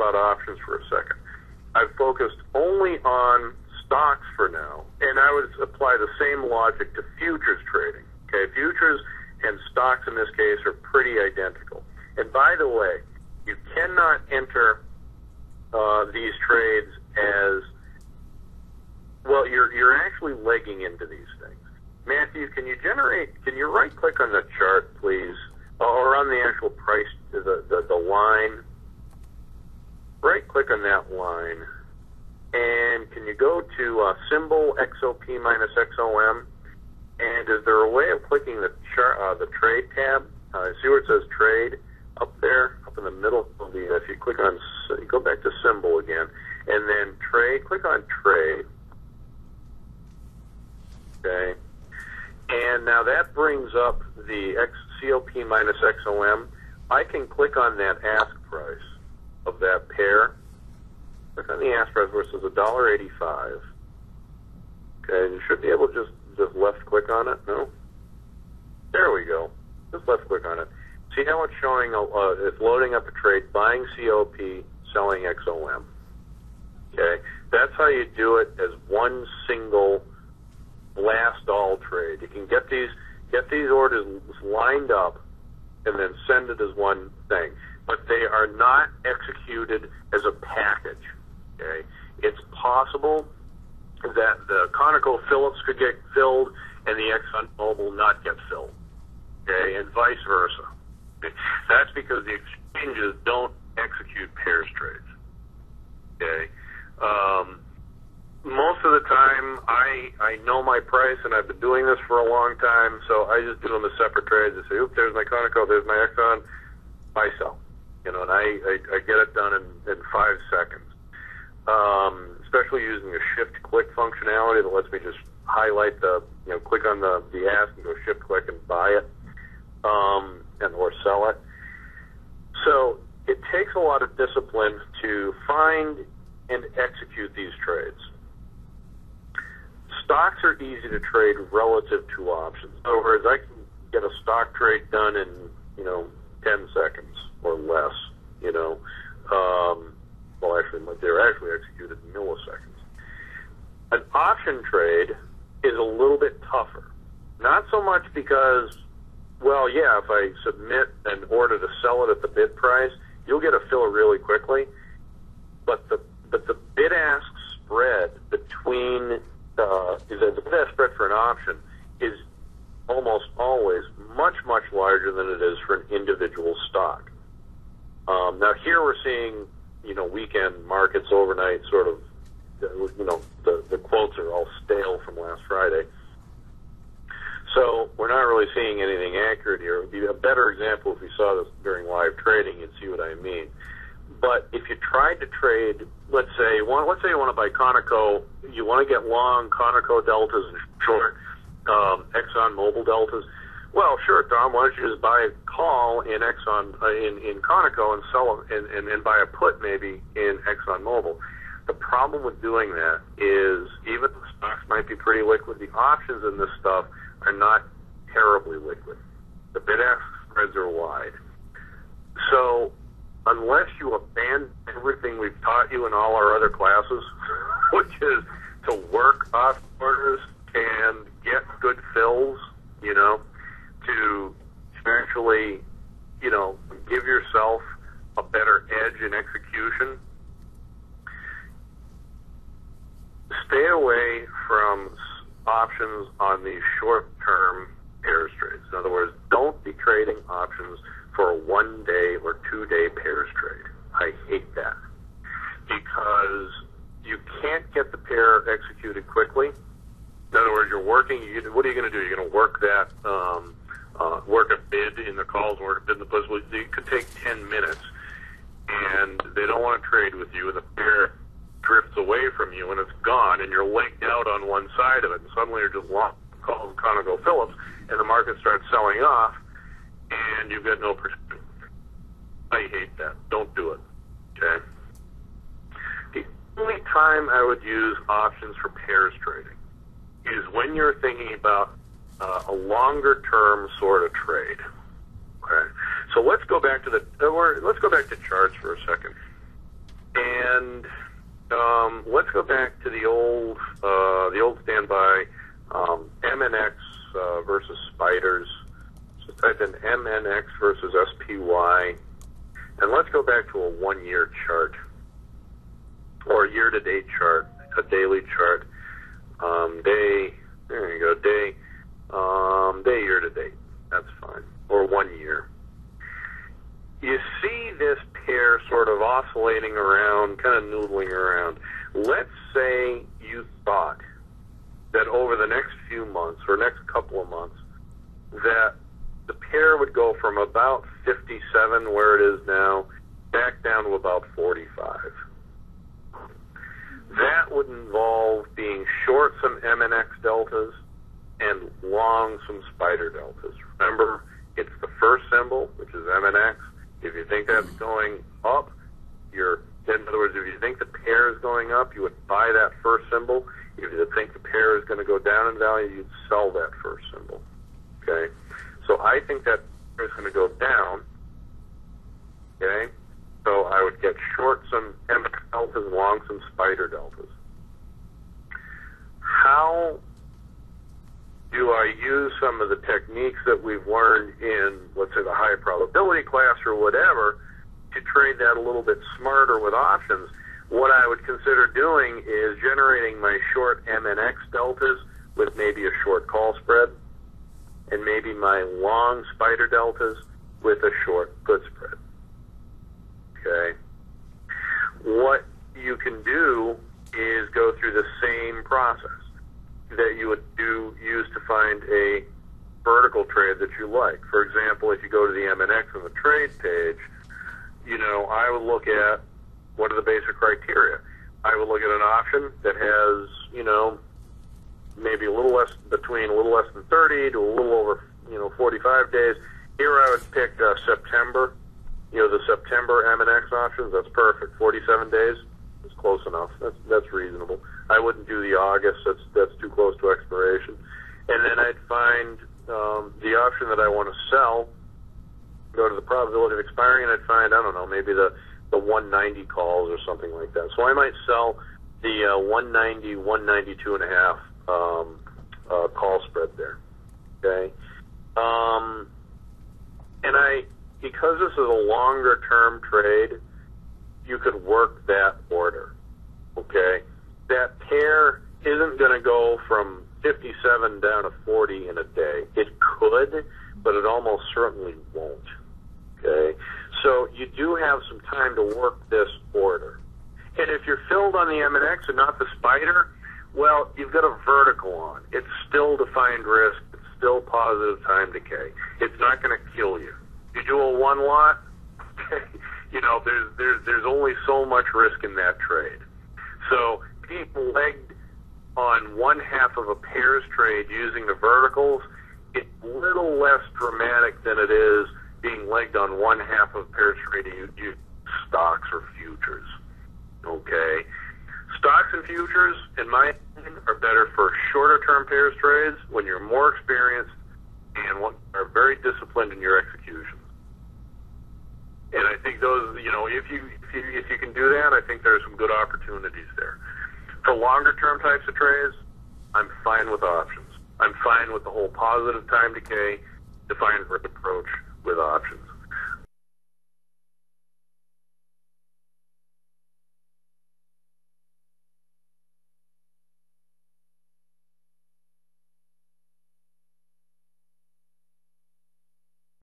about options for a second. I've focused only on stocks for now, and I would apply the same logic to futures trading. Okay, futures and stocks in this case are pretty identical. And by the way, you cannot enter uh, these trades as well. You're you're actually legging into these things. Matthew, can you generate? Can you right click on the chart, please, or on the actual price, the the, the line? Right click on that line, and can you go to uh, symbol XOP minus XOM? And is there a way of clicking the chart, uh, the trade tab? Uh, see where it says trade up there, up in the middle of the. If you click on, go back to symbol again, and then trade. Click on trade. Okay. And now that brings up the X, COP minus XOM. I can click on that ask price of that pair. Click on the price versus a dollar eighty-five. Okay, you should be able to just just left click on it. No, there we go. Just left click on it. See how it's showing? Uh, it's loading up a trade, buying COP, selling XOM. Okay, that's how you do it as one single blast all trade. You can get these get these orders lined up and then send it as one thing. But they are not executed as a package. Okay? It's possible that the Conoco Phillips could get filled and the Exxon Mobil not get filled. Okay, and vice versa. That's because the exchanges don't execute pairs trades. Okay. Um, most of the time, I I know my price, and I've been doing this for a long time, so I just do them as separate trades. I say, "Oop, there's my Conoco, there's my Exxon, buy sell," you know, and I I, I get it done in in five seconds. Um, especially using the shift click functionality that lets me just highlight the you know click on the the ask and go shift click and buy it, um, and or sell it. So it takes a lot of discipline to find and execute these trades stocks are easy to trade relative to options. In other words, I can get a stock trade done in, you know, 10 seconds or less, you know. Um, well, actually, they're actually executed in milliseconds. An option trade is a little bit tougher. Not so much because, well, yeah, if I submit an order to sell it at the bid price, you'll get a fill really quickly. But the but the bid ask spread between uh, the bid ask spread for an option is almost always much, much larger than it is for an individual now here we're seeing, you know, weekend markets overnight sort of, you know, the, the quotes are all stale from last Friday. So we're not really seeing anything accurate here. It would be a better example if we saw this during live trading. You'd see what I mean. But if you tried to trade, let's say, one, let's say you want to buy Conoco, you want to get long Conoco deltas and short um, Exxon Mobil deltas. Well, sure, Tom. Why don't you just buy a call in Exxon uh, in in Conoco and sell and, and, and buy a put maybe in Exxon Mobil? The problem with doing that is even the stocks might be pretty liquid. The options in this stuff are not terribly liquid. The bid-ask spreads are wide. So unless you abandon everything we've taught you in all our other classes, which is to work off orders and get good fills, you know, to eventually, you know, give yourself a better edge in execution. Stay away from options on these short-term pairs trades. In other words, don't be trading options for a one day or two day pairs trade. I hate that because you can't get the pair executed quickly. In other words, you're working. You, what are you going to do? You're going to work that, um, work a bid in the calls, work a bid in the puts. It could take 10 minutes, and they don't want to trade with you, and the pair drifts away from you, and it's gone, and you're legged out on one side of it, and suddenly you're just long calls Conoco Phillips, and the market starts selling off, and you've got no perspective. I hate that. Don't do it. Okay? The only time I would use options for pairs trading is when you're thinking about uh, a longer term sort of trade. Okay. So let's go back to the uh, let's go back to charts for a second. And um, let's go back to the old uh, the old standby um, MNX uh, versus spiders. So type in MNX versus SPY, and let's go back to a one year chart or a year to date chart, a daily chart. Um, day there you go day um, day year to date. That's fine. Or one year. You see this pair sort of oscillating around, kind of noodling around. Let's say you thought that over the next few months or next couple of months that the pair would go from about 57 where it is now back down to about 45. That would involve being short some MNX deltas and long some spider deltas. Remember, it's the first symbol, which is M and X. If you think that's going up, you're, in other words, if you think the pair is going up, you would buy that first symbol. If you think the pair is going to go down in value, you'd sell that first symbol. Okay? So I think that pair is going to go down. Okay? So I would get short some MNX deltas, long some spider deltas. How do I use some of the techniques that we've learned in, let's say, the high probability class or whatever, to trade that a little bit smarter with options? What I would consider doing is generating my short MNX deltas with maybe a short call spread, and maybe my long spider deltas with a short put spread. Okay? What you can do is go through the same process that you would do use to find a vertical trade that you like. For example, if you go to the MNX on the trade page, you know, I would look at what are the basic criteria. I would look at an option that has, you know, maybe a little less between a little less than 30 to a little over, you know, 45 days. Here I would pick uh, September. You know, the September MNX options. That's perfect. 47 days is close enough. That's that's reasonable. I wouldn't do the August. That's that's too close to expiration. And then I'd find um, the option that I want to sell. Go to the probability of expiring, and I'd find I don't know maybe the the 190 calls or something like that. So I might sell the uh, 190, 192 and a half um, uh, call spread there. Okay. Um, and I because this is a longer term trade, you could work that order. Okay that pair isn't going to go from 57 down to 40 in a day. It could, but it almost certainly won't. Okay? So you do have some time to work this order. And if you're filled on the MNX and not the spider, well, you've got a vertical on. It's still defined risk. It's still positive time decay. It's not going to kill you. You do a one lot, you know, there's there's there's only so much risk in that trade. So being legged on one half of a pairs trade using the verticals, it's a little less dramatic than it is being legged on one half of pairs trading you, stocks or futures. Okay? Stocks and futures, in my opinion, are better for shorter term pairs trades when you're more experienced and are very disciplined in your execution. And I think those, you know, if you, if you if you can do that, I think there's some good opportunities there. For longer term types of trades, I'm fine with options. I'm fine with the whole positive time decay defined risk approach with options.